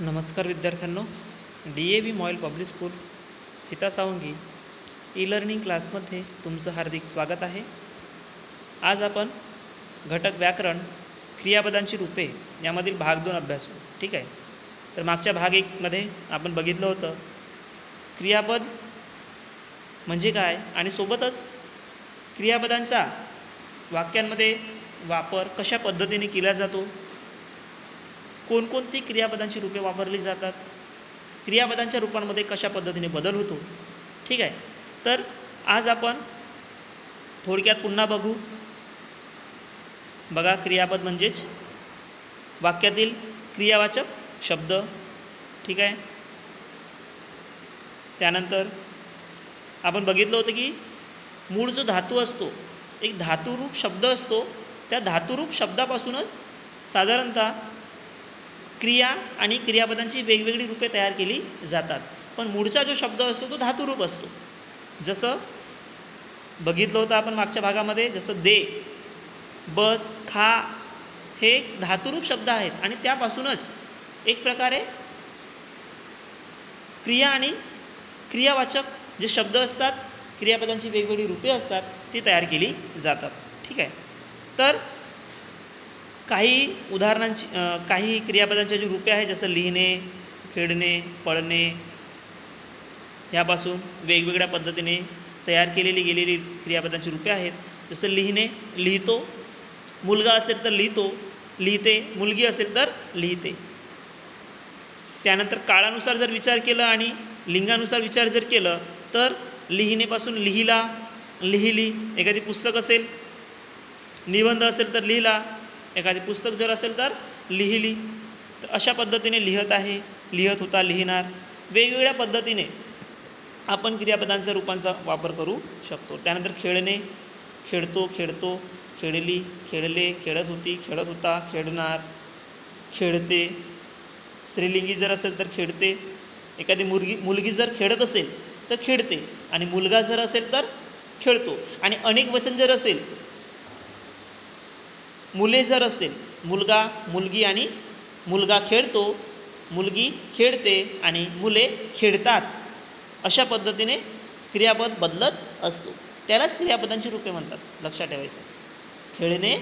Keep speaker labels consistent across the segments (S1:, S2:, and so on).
S1: नमस्कार विद्यार्थ्यांनो. D A V Moil public school Sita Sawangi E learning क्लासमध्ये तुमचं हार्दिक स्वागत आहे. आज आपण घटक व्याकरण क्रियापदांची रूपे यामधील भाग दोन अभ्यासू ठीक आहे? तर मागच्या भाग एकमध्ये आपण बघितलं होतं क्रियापद म्हणजे काय आणि सोबतच क्रियापदांचा वाक्यांमध्ये वापर कशा पद्धतीने केला जातो? कोणकोणती क्रियापदांची रूपे वापरली जातात? क्रियापदांच्या रूपांमध्ये कशा पद्धतीने बदल होतो? ठीक आहे. तर आज आपण थोडक्यात पुन्हा बघू. बघा क्रियापद म्हणजेच वाक्यातील क्रियावाचक शब्द. ठीक आहे? त्यानंतर आपण बघितलं होतं की मूळ जो धातू असतो एक धातुरूप शब्द असतो. त्या धातुरूप शब्दापासूनच साधारणतः क्रिया आणि क्रियापदांची वेगवेगळी रूपे तयार केली जातात. पण मूळचा जो शब्द असतो तो धातुरूप असतो. जसं बघितलं होतं आपण मागच्या भागामध्ये जसं दे बस खा हे धातुरूप शब्द आहेत. आणि त्यापासूनच एक प्रकारे क्रिया आणि क्रियावाचक जे शब्द असतात क्रियापदांची वेगवेगळी रूपे असतात ती तयार केली जातात. ठीक आहे? तर काही उदाहरणांची काही क्रियापदांची जी रूपे आहेत जसं लिहिणे खेळणे पळणे ह्यापासून वेगवेगळ्या पद्धतीने तयार केलेली गेलेली क्रियापदांची रूपे आहेत. जसं लिहिणे लिहितो. मुलगा असेल तर लिहितो. लिहिते मुलगी असेल तर लिहिते. त्यानंतर काळानुसार जर विचार केला आणि लिंगानुसार विचार जर केलं तर लिहिणेपासून लिहिला लिहिली एखादी पुस्तक असेल निबंध असेल तर लिहिला एखादी पुस्तक जर असेल तर लिहिली. तर अशा पद्धतीने लिहत आहे लिहत होता लिहिणार. वेगवेगळ्या पद्धतीने आपण क्रियापदांच्या रूपांचा वापर करू शकतो. त्यानंतर खेळणे खेळतो खेळतो खेळली खेळले खेळत होती खेळत होता खेळणार खेळते. स्त्रीलिंगी जर असेल तर खेळते. एखादी मुलगी मुलगी जर खेळत असेल तर खेळते. आणि मुलगा जर असेल तर खेळतो. आणि अनेक वचन जर असेल मुले जर असतील मुलगा मुलगी आणि मुलगा खेळतो मुलगी खेळते आणि मुले खेळतात अशा पद्धतीने क्रियापद बदलत असतो. त्यालाच क्रियापदांची रूपे म्हणतात लक्षात ठेवायचं. खेळणे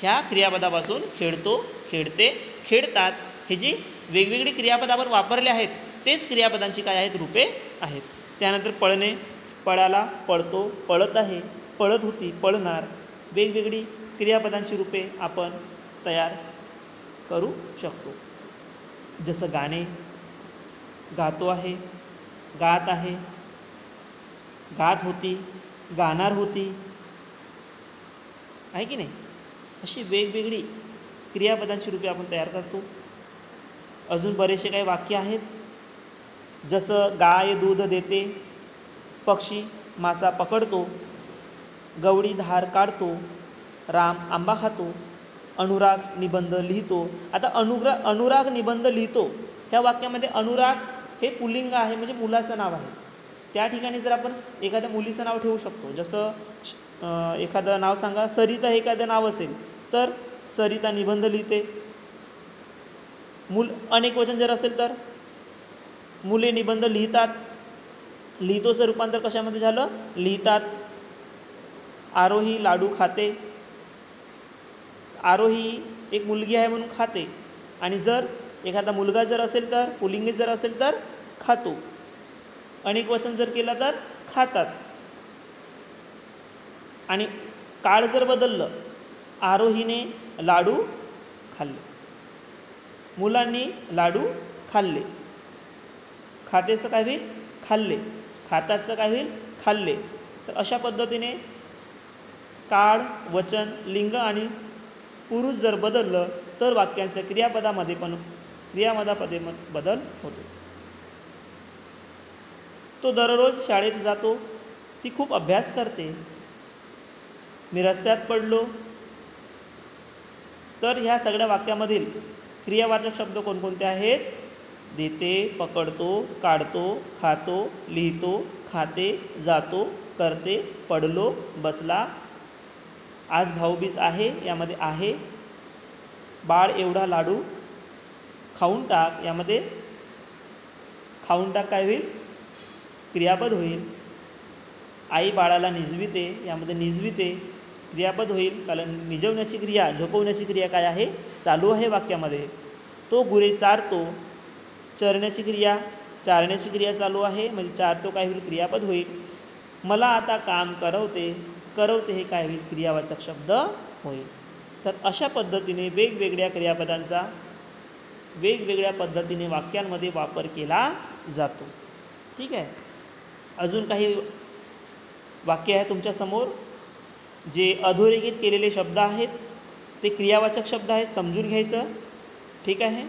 S1: ह्या क्रियापदापासून खेळतो खेळते खेळतात हे जी वेगवेगळी क्रियापदावर वापरले आहेत तेच क्रियापदांची काय आहेत रूपे आहेत. त्यानंतर पळणे पळाला पळतो पळत आहे पळत होती पळणार वेगवेगळी क्रियापदांची रूपे आपण तयार करू शकतो. जसं गाणे गातो आहे गात आहे गात होती गाणार होती. आहे की नाही? अशी वेगवेगळी क्रियापदांची रूपे आपण तयार करतो. अजून बरेचसे काही वाक्य आहेत. जसं गाय दूध देते पक्षी मासा पकडतो गवळी धार काढतो राम आंबा खातो अनुराग निबंध लिहितो. आता अनुग्रा अनुराग निबंध लिहितो. ह्या वाक्यामध्ये अनुराग हे पुल्लिंग आहे म्हणजे मुलाचं नाव आहे. त्या ठिकाणी जर आपण एखाद्या मुलीचं नाव ठेवू शकतो जसं एखादं नाव सांगा सरिता हे एखादं नाव असेल तर सरिता निबंध लिहिते. मूल अनेक वचन जर असेल तर मुले निबंध लिहितात. लिहितोचं रूपांतर कशामध्ये झालं? लिहितात. आरोही लाडू खाते. आरोही एक मुलगी आहे म्हणून खाते. आणि जर एखादा मुलगा जर असेल तर पुलिंगी जर असेल तर खातो. अनेक वचन जर केलं तर खातात. आणि काळ जर बदललं आरोहीने लाडू खाल्ले. मुलांनी लाडू खाल्ले. खातेचं काय होईल? खाल्ले. खाताचं काय होईल? खाल्ले. तर अशा पद्धतीने काळ वचन लिंग आणि पुरुष जर बदललं तर वाक्यांच्या क्रियापदामध्ये पण क्रियापदामध्ये बदल होतो. तो दररोज शाळेत जातो ती खूप अभ्यास करते. मी रस्त्यात पडलो तर ह्या सगळ्या वाक्यामधील क्रियावाचक शब्द कोणकोणते आहेत? देते पकडतो काढतो खातो लिहितो खाते जातो करते पडलो बसला आज भाऊबीज आहे यामध्ये आहे. बाळ एवढा लाडू खाऊन टाक यामध्ये खाऊन टाक काय होईल? क्रियापद होईल. आई बाळाला निजविते यामध्ये निजविते. क्रियापद होईल कारण निजवण्याची क्रिया झोपवण्याची क्रिया काय आहे? चालू आहे वाक्यामध्ये. तो गुरे चारतो चरण्याची क्रिया चारण्याची क्रिया चालू आहे म्हणजे चारतो काय होईल? क्रियापद होईल. मला आता काम करवते करवते हे काय होईल? क्रियावाचक शब्द होईल. तर अशा पद्धतीने वेगवेगळ्या क्रियापदांचा वेगवेगळ्या पद्धतीने वाक्यांमध्ये वापर केला जातो. ठीक आहे? अजून काही वाक्य आहे तुमच्यासमोर जे अधोरेखित केलेले शब्द आहेत ते क्रियावाचक शब्द आहेत समजून घ्यायचं. ठीक आहे?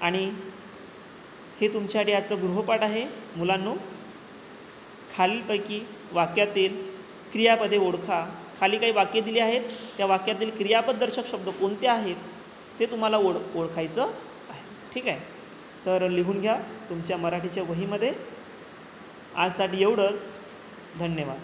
S1: आणि हे तुमच्यासाठी आजचं गृहपाठ आहे. मुलांनो खालीलपैकी वाक्यातील क्रियापदे ओळखा. खाली काही वाक्य दिली आहेत. त्या वाक्यातील क्रियापददर्शक शब्द कोणते आहेत? ते तुम्हाला ओळ ओळखायचं आहे. ठीक आहे? तर लिहून घ्या तुमच्या मराठीच्या वहीमध्ये. आजसाठी एवढंच. धन्यवाद.